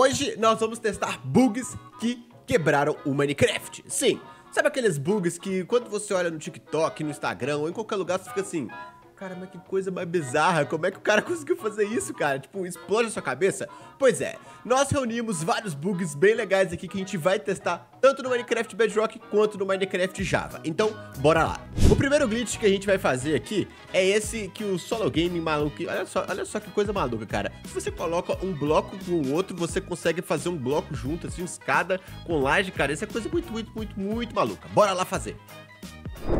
Hoje nós vamos testar bugs que quebraram o Minecraft. Sim, sabe aqueles bugs que quando você olha no TikTok, no Instagram ou em qualquer lugar você fica assim... Cara, mas que coisa mais bizarra, como é que o cara conseguiu fazer isso, cara? Tipo, explode a sua cabeça? Pois é, nós reunimos vários bugs bem legais aqui que a gente vai testar tanto no Minecraft Bedrock quanto no Minecraft Java. Então, bora lá. O primeiro glitch que a gente vai fazer aqui é esse que o solo game maluco... Olha só, olha só que coisa maluca, cara. Se você coloca um bloco com o outro, você consegue fazer um bloco junto, assim, escada com laje, cara. Isso é coisa muito, muito, muito, muito maluca. Bora lá fazer.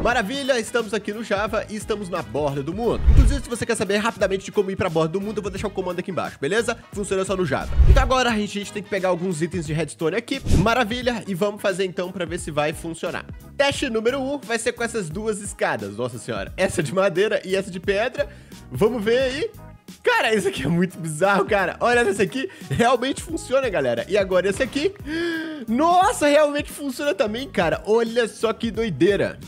Maravilha, estamos aqui no Java e estamos na borda do mundo. Inclusive, se você quer saber rapidamente de como ir pra borda do mundo, eu vou deixar o comando aqui embaixo, beleza? Funciona só no Java. Então agora a gente, tem que pegar alguns itens de redstone aqui. Maravilha, e vamos fazer então pra ver se vai funcionar. Teste número 1 um vai ser com essas duas escadas, nossa senhora. Essa de madeira e essa de pedra. Vamos ver aí. Cara, isso aqui é muito bizarro, cara. Olha essa aqui, realmente funciona, galera. E agora esse aqui. Nossa, realmente funciona também, cara. Olha só que doideira.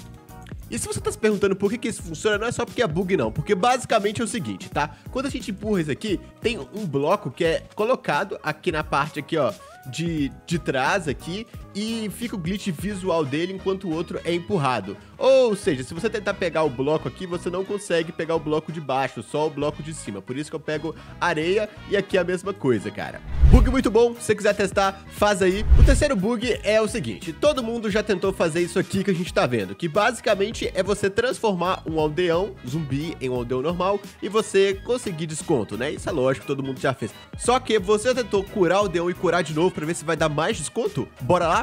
E se você tá se perguntando por que, que isso funciona, não é só porque é bug não, porque basicamente é o seguinte, tá? Quando a gente empurra isso aqui, tem um bloco que é colocado aqui na parte aqui, ó, de, de trás aqui e fica o glitch visual dele enquanto o outro é empurrado. Ou seja, se você tentar pegar o bloco aqui, você não consegue pegar o bloco de baixo, só o bloco de cima. Por isso que eu pego areia e aqui é a mesma coisa, cara. Bug muito bom, se você quiser testar, faz aí. O terceiro bug é o seguinte, todo mundo já tentou fazer isso aqui que a gente tá vendo, que basicamente é você transformar um aldeão zumbi em um aldeão normal e você conseguir desconto, né? Isso é lógico, todo mundo já fez. Só que você tentou curar o aldeão e curar de novo pra ver se vai dar mais desconto? Bora lá?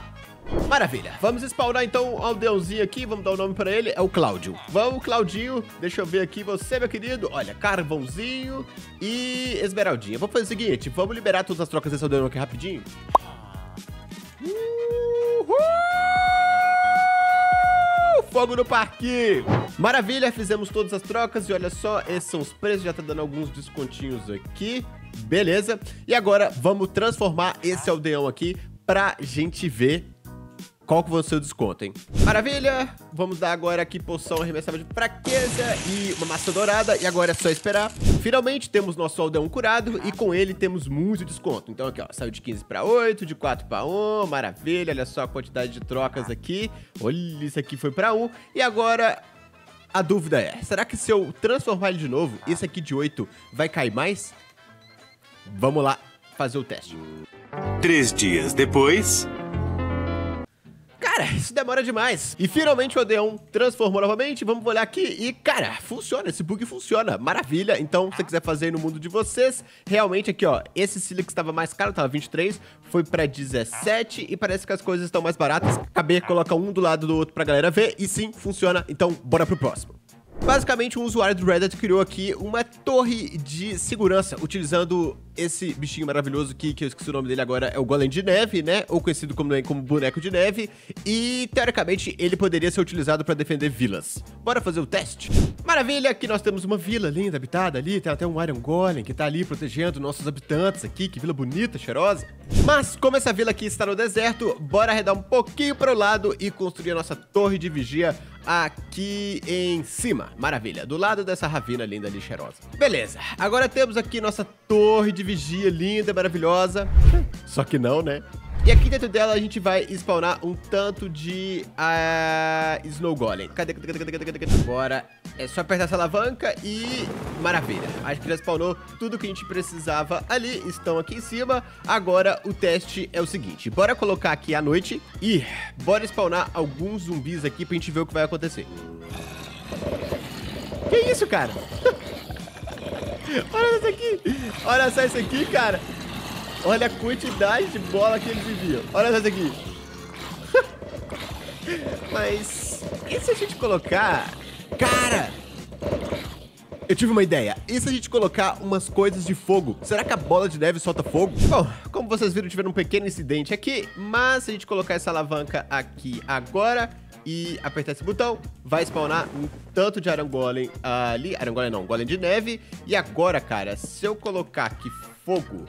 Maravilha, vamos spawnar então o aldeãozinho aqui, vamos dar o um nome pra ele, é o Cláudio. Vamos, Claudinho, deixa eu ver aqui você, meu querido. Olha, carvãozinho e esmeraldinha. Vamos fazer o seguinte, vamos liberar todas as trocas desse aldeão aqui rapidinho. Uhul! Fogo no parque! Maravilha, fizemos todas as trocas e olha só, esses são os preços, já tá dando alguns descontinhos aqui. Beleza, e agora vamos transformar esse aldeão aqui pra gente ver qual que vai ser o desconto, hein? Maravilha! Vamos dar agora aqui poção arremessável de fraqueza e uma maçã dourada. E agora é só esperar. Finalmente temos nosso aldeão curado e com ele temos muito desconto. Então aqui, ó, saiu de 15 para 8, de 4 para 1. Maravilha, olha só a quantidade de trocas aqui. Olha, isso aqui foi para 1. E agora a dúvida é, será que se eu transformar ele de novo, esse aqui de 8 vai cair mais? Vamos lá fazer o teste. Três dias depois... Cara, isso demora demais. E finalmente o Odeon transformou novamente. Vamos olhar aqui e, cara, funciona. Esse bug funciona. Maravilha. Então, se você quiser fazer aí no mundo de vocês, realmente aqui, ó, esse Silix estava mais caro, tava 23, foi pra 17 e parece que as coisas estão mais baratas. Acabei, coloca um do lado do outro pra galera ver e sim, funciona. Então, bora pro próximo. Basicamente, um usuário do Reddit criou aqui uma torre de segurança, utilizando esse bichinho maravilhoso que, que eu esqueci o nome dele agora, é o Golem de Neve, né? Ou conhecido como, como boneco de neve. E, teoricamente, ele poderia ser utilizado para defender vilas. Bora fazer o teste? Maravilha, aqui nós temos uma vila linda, habitada ali, tem até um Iron Golem que tá ali protegendo nossos habitantes aqui, que vila bonita, cheirosa. Mas, como essa vila aqui está no deserto, bora arredar um pouquinho para o lado e construir a nossa torre de vigia aqui em cima. Maravilha, do lado dessa ravina linda ali, cheirosa. Beleza, agora temos aqui nossa torre de vigia linda, maravilhosa. Só que não, né? E aqui dentro dela a gente vai spawnar um tanto de uh, Snow Golem. Cadê, cadê, cadê, cadê, cadê, cadê? Agora é só apertar essa alavanca e... Maravilha. Acho que já spawnou tudo que a gente precisava ali. Estão aqui em cima. Agora o teste é o seguinte. Bora colocar aqui a noite e bora spawnar alguns zumbis aqui pra gente ver o que vai acontecer. Que isso, cara? Olha isso aqui. Olha só isso aqui, cara. Olha a quantidade de bola que eles enviam. Olha essa aqui. Mas... E se a gente colocar... Cara... Eu tive uma ideia. E se a gente colocar umas coisas de fogo? Será que a bola de neve solta fogo? Bom, como vocês viram, tiveram um pequeno incidente aqui. Mas se a gente colocar essa alavanca aqui agora e apertar esse botão, vai spawnar um tanto de Iron ali. Iron não, Golem de neve. E agora, cara, se eu colocar aqui fogo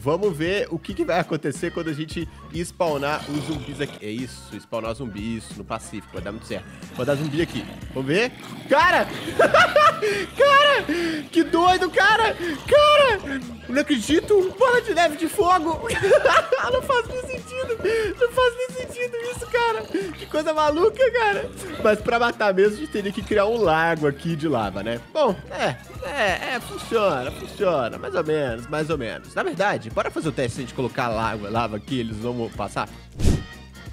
Vamos ver o que, que, vai acontecer quando a gente spawnar os zumbis aqui. É isso, spawnar zumbis no Pacífico. Vai dar muito certo. Vou dar zumbi aqui. Vamos ver? Cara! cara! Que doido, cara! Cara! Não acredito! Bola de neve de fogo! não faz nem sentido! Não faz nem sentido isso, cara! Que coisa maluca, cara! Mas pra matar mesmo, a gente teria que criar um lago aqui de lava, né? Bom, é, é, é, funciona, funciona. Mais ou menos, mais ou menos. Na verdade, bora fazer o teste se a gente colocar lava, lava aqui, eles vão passar?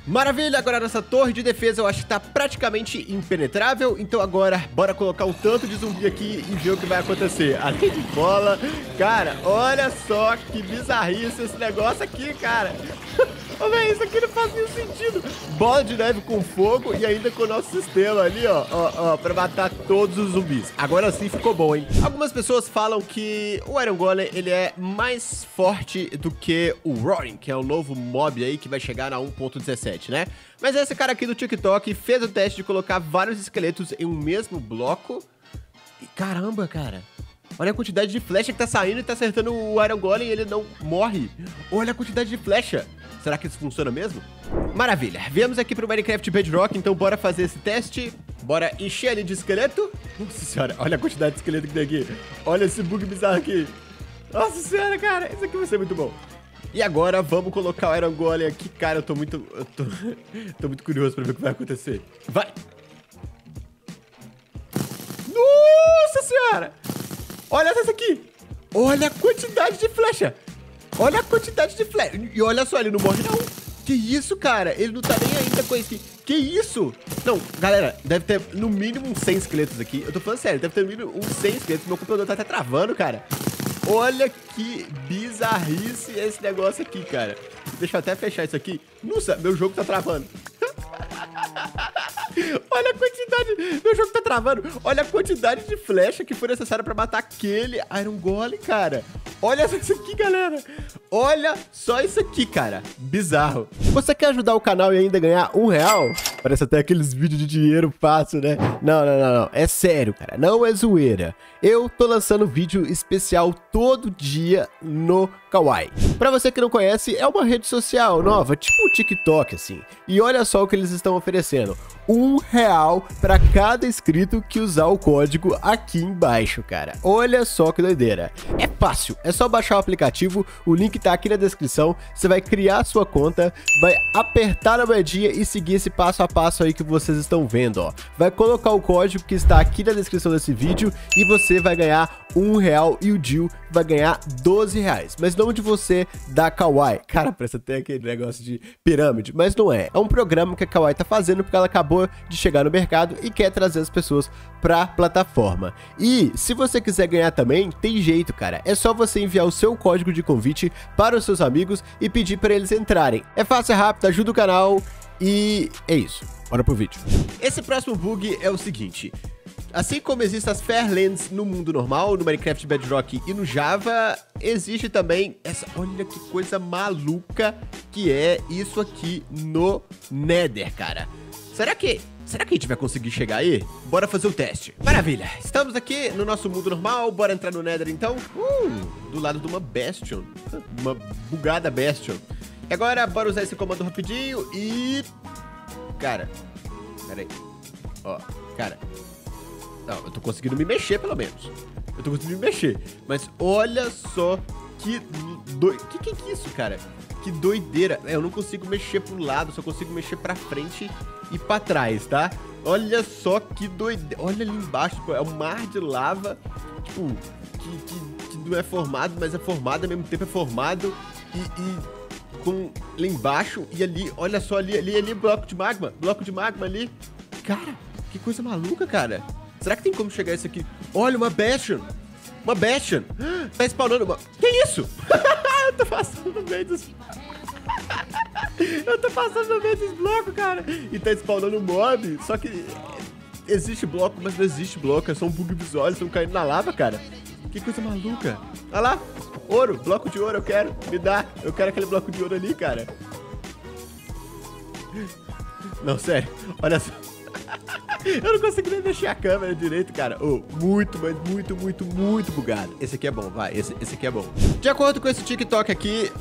Maravilha, agora nossa torre de defesa eu acho que tá praticamente impenetrável, então agora bora colocar um tanto de zumbi aqui e ver o que vai acontecer. Além de bola, cara, olha só que bizarrice esse negócio aqui, cara. Ô, velho, isso aqui não faz nenhum sentido. Bola de neve com fogo e ainda com o nosso sistema ali, ó, ó, ó, pra matar todos os zumbis. Agora sim ficou bom, hein? Algumas pessoas falam que o Iron Golem, ele é mais forte do que o Roaring, que é o novo mob aí que vai chegar na 1.17, né? Mas esse cara aqui do TikTok fez o teste de colocar vários esqueletos em um mesmo bloco. E caramba, cara. Olha a quantidade de flecha que tá saindo e tá acertando o Iron Golem e ele não morre. Olha a quantidade de flecha. Será que isso funciona mesmo? Maravilha, viemos aqui pro Minecraft Bedrock, então bora fazer esse teste. Bora encher ele de esqueleto. Nossa senhora, olha a quantidade de esqueleto que tem aqui. Olha esse bug bizarro aqui. Nossa senhora, cara, isso aqui vai ser muito bom. E agora vamos colocar o Iron Golem aqui. Cara, eu tô muito... Eu tô, tô muito curioso pra ver o que vai acontecer. Vai! Nossa senhora! Olha essa aqui! Olha a quantidade de flecha! Olha a quantidade de flecha. E olha só, ele não morre não. Que isso, cara? Ele não tá nem ainda com esse... Que isso? Não, galera, deve ter no mínimo uns 100 esqueletos aqui. Eu tô falando sério, deve ter no mínimo uns 100 esqueletos. Meu computador tá até travando, cara. Olha que bizarrice esse negócio aqui, cara. Deixa eu até fechar isso aqui. Nossa, meu jogo tá travando. Olha a quantidade. Meu jogo tá travando. Olha a quantidade de flecha que foi necessária pra matar aquele Iron Golem, cara. Olha isso aqui, galera. Olha só isso aqui, cara. Bizarro. Você quer ajudar o canal e ainda ganhar um real? Parece até aqueles vídeos de dinheiro fácil, né? Não, não, não, não. É sério, cara. Não é zoeira. Eu tô lançando vídeo especial todo dia no Kawaii. Pra você que não conhece, é uma rede social nova, tipo o TikTok, assim. E olha só o que eles estão oferecendo um real para cada inscrito que usar o código aqui embaixo, cara. Olha só que doideira. É fácil, é só baixar o aplicativo, o link tá aqui na descrição, você vai criar sua conta, vai apertar na moedinha e seguir esse passo a passo aí que vocês estão vendo, ó. Vai colocar o código que está aqui na descrição desse vídeo e você vai ganhar um real e o Jill vai ganhar 12 reais. Mas não de você da Kawaii. Cara, parece até aquele negócio de pirâmide, mas não é. É um programa que a Kawaii tá fazendo porque ela acabou de chegar no mercado e quer trazer as pessoas para a plataforma. E se você quiser ganhar também, tem jeito, cara. É só você enviar o seu código de convite para os seus amigos e pedir para eles entrarem. É fácil, é rápido, ajuda o canal e é isso. Bora pro vídeo. Esse próximo bug é o seguinte. Assim como existem as Fairlands no mundo normal, no Minecraft Bedrock e no Java, existe também essa... Olha que coisa maluca que é isso aqui no Nether, cara. Será que... Será que a gente vai conseguir chegar aí? Bora fazer o teste. Maravilha. Estamos aqui no nosso mundo normal. Bora entrar no Nether, então. Uh, do lado de uma Bastion. Uma bugada Bastion. E agora, bora usar esse comando rapidinho e... Cara. Pera aí. Ó, cara. Não, eu tô conseguindo me mexer, pelo menos. Eu tô conseguindo me mexer. Mas olha só que doido. Que que é isso, cara? Que doideira. É, eu não consigo mexer pro lado, só consigo mexer pra frente e pra trás, tá? Olha só que doideira. Olha ali embaixo, é um mar de lava, tipo, que, que, que, não é formado, mas é formado, ao mesmo tempo é formado. E, e com lá embaixo e ali, olha só ali, ali, ali, bloco de magma, bloco de magma ali. Cara, que coisa maluca, cara. Será que tem como chegar isso aqui? Olha, uma Bastion. Uma Bastion. Tá spawnando uma... Que isso? Eu tô passando no meio dos... Eu tô passando no meio dos blocos, cara. E tá spawnando mob, só que existe bloco, mas não existe bloco. É só um bug visual, eles estão caindo na lava, cara. Que coisa maluca. Olha lá, ouro, bloco de ouro, eu quero. Me dá, eu quero aquele bloco de ouro ali, cara. Não, sério, olha só. Eu não consegui nem mexer a câmera direito, cara. Oh, muito, mas muito, muito, muito bugado. Esse aqui é bom, vai. Esse, esse aqui é bom. De acordo com esse TikTok aqui,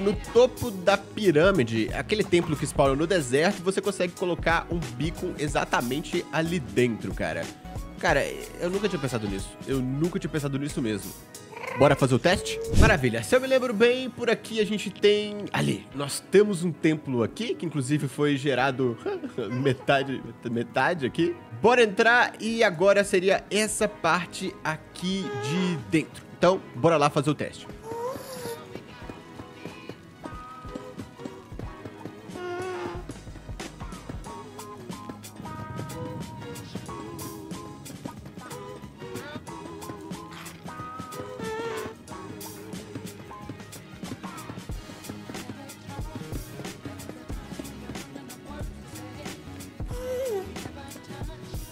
no topo da pirâmide, aquele templo que spawna no deserto, você consegue colocar um beacon exatamente ali dentro, cara. Cara, eu nunca tinha pensado nisso. Eu nunca tinha pensado nisso mesmo. Bora fazer o teste? Maravilha. Se eu me lembro bem, por aqui a gente tem... Ali, nós temos um templo aqui, que inclusive foi gerado metade, metade aqui. Bora entrar e agora seria essa parte aqui de dentro. Então, bora lá fazer o teste.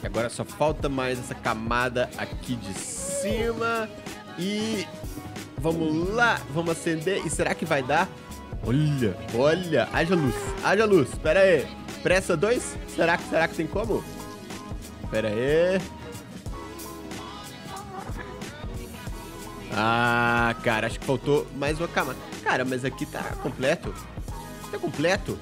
Agora só falta mais essa camada aqui de cima. E vamos lá, vamos acender. E será que vai dar? Olha, olha, haja luz, haja luz. Pera aí, pressa 2? Será que, será que tem como? Pera aí. Ah, cara, acho que faltou mais uma camada. Cara, mas aqui tá completo. Tá completo.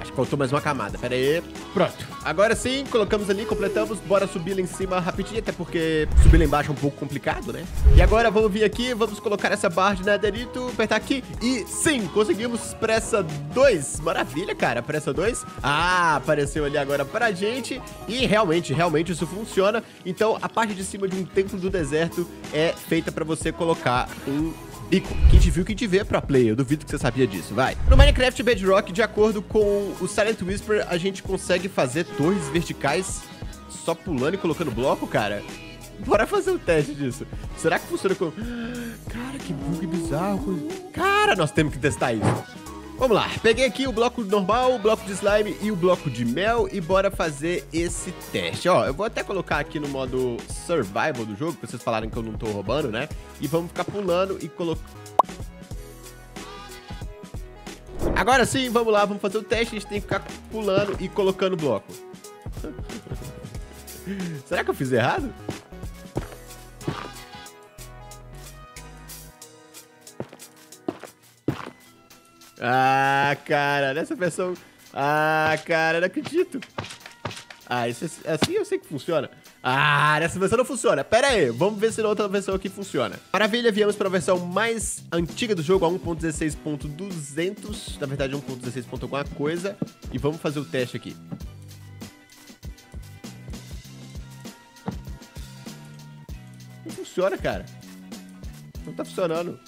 Acho que faltou mais uma camada. Pera aí. Pronto. Agora sim, colocamos ali, completamos. Bora subir lá em cima rapidinho, até porque subir lá embaixo é um pouco complicado, né? E agora vamos vir aqui, vamos colocar essa barra de netherito, apertar aqui. E sim, conseguimos pressa 2. Maravilha, cara. Pressa 2. Ah, apareceu ali agora pra gente. E realmente, realmente isso funciona. Então, a parte de cima de um templo do deserto é feita pra você colocar um bico. Quem te viu, quem te vê é pra player. Eu duvido que você sabia disso, vai. No Minecraft Bedrock, de acordo com o Silent Whisper, a gente consegue fazer torres verticais só pulando e colocando bloco, cara. Bora fazer um teste disso. Será que funciona com... Cara, que bug bizarro. Cara, nós temos que testar isso. Vamos lá, peguei aqui o bloco normal, o bloco de slime e o bloco de mel e bora fazer esse teste. Ó, eu vou até colocar aqui no modo survival do jogo, vocês falarem que eu não tô roubando, né? E vamos ficar pulando e colocando... Agora sim, vamos lá, vamos fazer o teste, a gente tem que ficar pulando e colocando bloco. Será que eu fiz errado? Ah, cara, nessa versão... Ah, cara, não acredito. Ah, isso, é, assim eu sei que funciona. Ah, nessa versão não funciona. Pera aí, vamos ver se na outra versão aqui funciona. Maravilha, viemos para a versão mais antiga do jogo, a 1.16.200. Na verdade, 1.16. alguma coisa. E vamos fazer o teste aqui. Não funciona, cara. Não tá funcionando.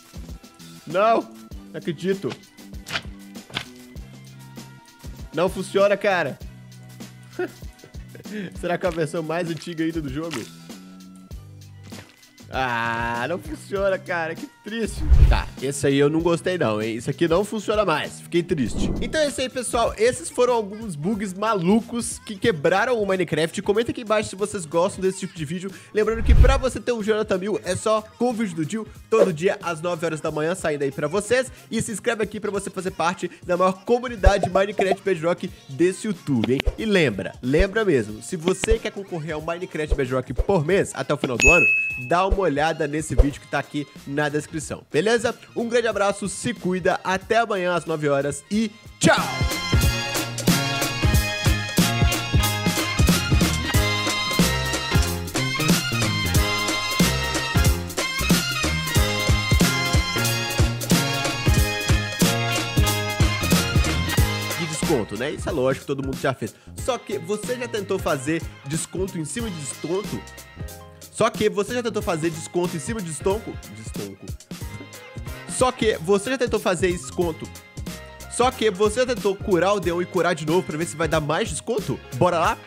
Não, não acredito. Não funciona, cara. Será que é a versão mais antiga ainda do jogo? Ah, não funciona, cara. Que triste. Tá, esse aí eu não gostei não, hein? Isso aqui não funciona mais. Fiquei triste. Então é isso aí, pessoal. Esses foram alguns bugs malucos que quebraram o Minecraft. Comenta aqui embaixo se vocês gostam desse tipo de vídeo. Lembrando que pra você ter um Jonathan Mil, é só com o vídeo do Dil, todo dia às 9 horas da manhã, saindo aí pra vocês. E se inscreve aqui pra você fazer parte da maior comunidade Minecraft Bedrock desse YouTube, hein? E lembra, lembra mesmo, se você quer concorrer ao Minecraft Bedrock por mês até o final do ano, dá uma olhada nesse vídeo que tá aqui na descrição, beleza? Um grande abraço, se cuida, até amanhã às 9 horas e tchau! desconto, né? Isso é lógico, todo mundo já fez. Só que você já tentou fazer desconto em cima de desconto? Só que você já tentou fazer desconto em cima de desconto? Desconto. Só que você já tentou fazer desconto. Só que você já tentou curar o Deon e curar de novo pra ver se vai dar mais desconto? Bora lá?